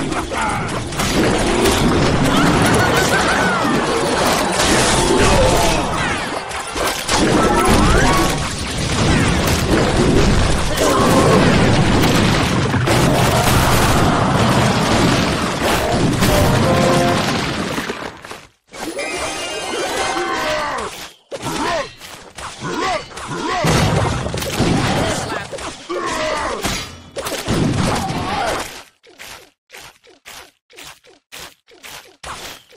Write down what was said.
あっ! Stop.